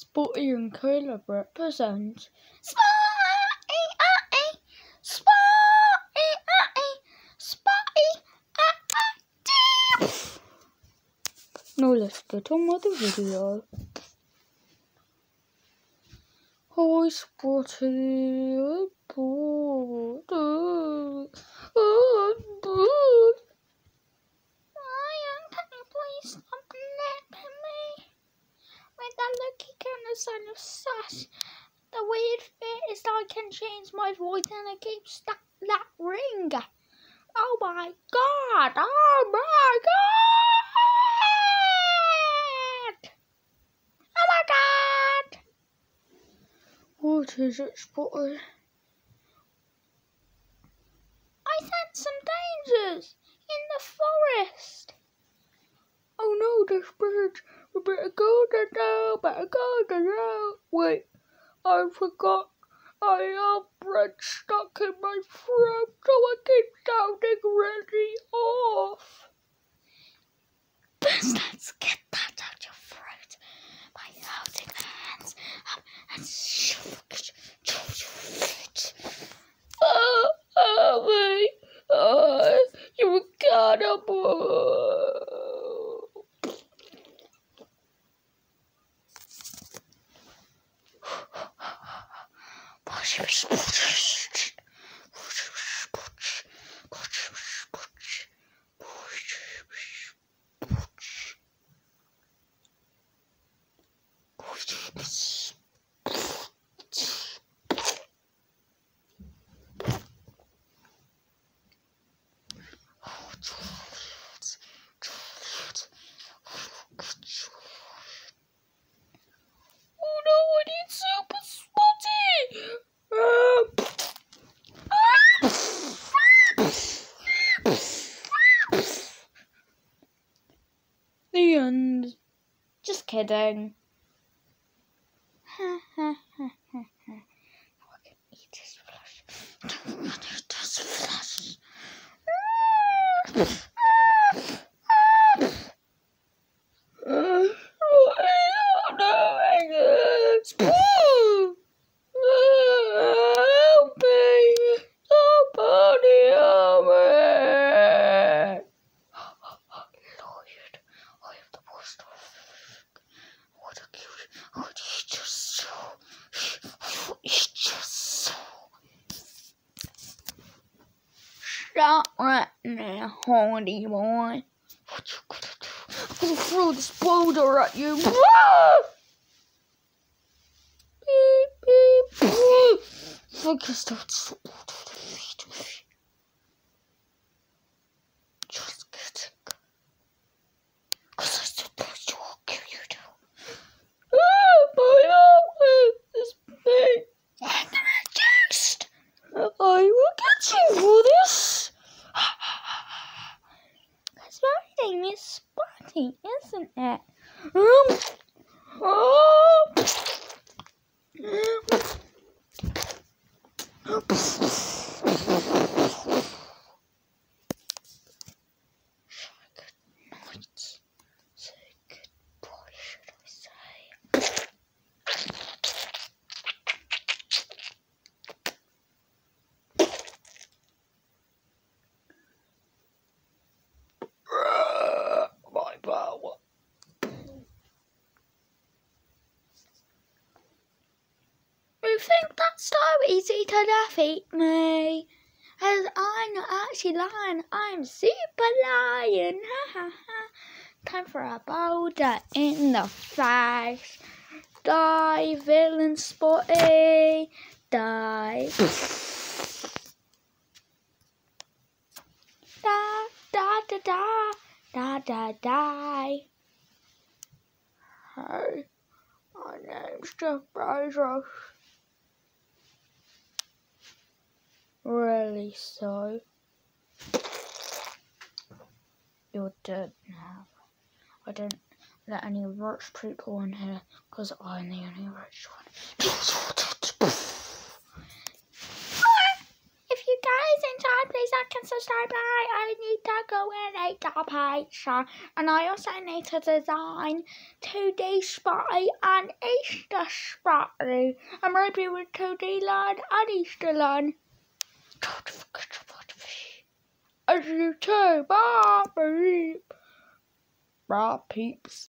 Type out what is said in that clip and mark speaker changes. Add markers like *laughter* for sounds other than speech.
Speaker 1: Spotty and Caleb represent. Spotty, uh, Spotty, uh, Spotty, uh, Now let's get on with the video. Hi, Spotty. Bored. Oh, bored. Ryan, can you please stop napping me? With that of sign of sass. The weird bit is I can change my voice and I keep stuck that ring. Oh my god! Oh my god! Oh my god! What is it, Spotty? I sense some dangers in the forest. Oh no, there's birds. We better go to now, better go to now. Wait, I forgot. I have bread stuck in my throat, so I keep sounding really off. Let's get that out your throat by holding the hands up and shoving it through your throat. Oh, oh, me. Oh, you cannibal. Oh no, I need super spotty! the end. Just kidding. I can eat his flesh. I can eat his flesh. Uh, what are you doing? It's Boo! Help me! Somebody help me! Lord, I am the worst of What a cute. I would eat your soul. I will eat your soul. Stop right now, horny boy. Gonna throw this boulder at you. Beep, beep, beep. Focus don't support the feet of me. Just kidding. Cause I suppose you will kill you too. Ah, my arm is big. And the chest. I will get you for this. My is Spotty, isn't it? Um, oh. Good night. Say goodbye, should I say? My power. You think easy to defeat me? As I'm not actually lying, I'm super lying. Ha ha ha. Time for a boulder in the face. Die, villain spotty. Die. da da da da da da die. Hey, my name's Jeff Bezos. so. You're dead now. I don't let any rich people in here because I'm the only rich one. *laughs* if you guys enjoyed, please like and subscribe. I, I need to go and make a picture. And I also need to design 2D Spotty and Easter Spotty. I'm ready with 2D Lord and Easter Lord. Don't forget about me. As you say, bye, peeps, bye, peeps.